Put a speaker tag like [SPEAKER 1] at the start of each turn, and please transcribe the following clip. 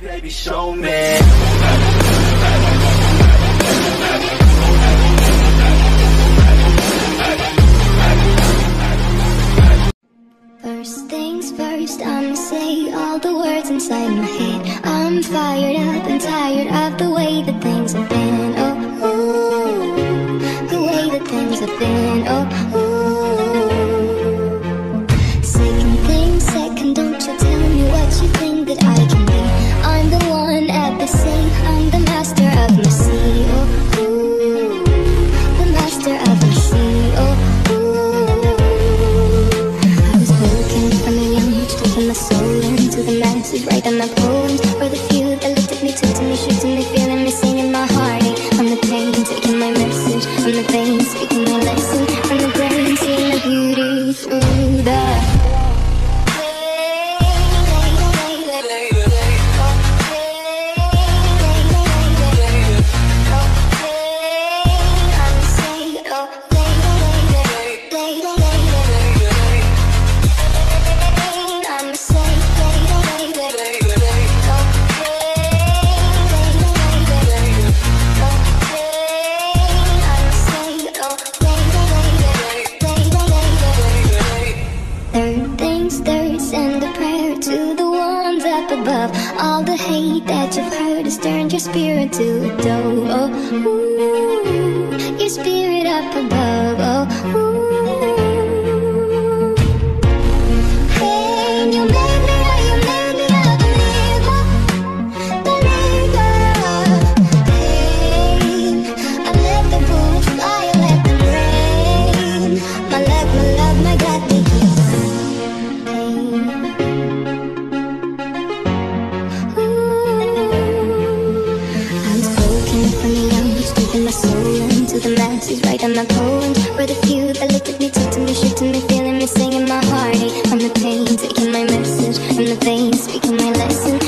[SPEAKER 1] baby, show me.
[SPEAKER 2] First things first, I'ma say all the words inside my head. I'm fired up and tired of the way that things. like, oh. up above All the hate that you've heard has turned your spirit to dough oh, ooh, Your spirit up above oh, ooh. is right on my phone. For the few that look at me, touching me, shifting me, feeling me, singing my heartache I'm the pain, taking my message. I'm the pain, speaking my lesson.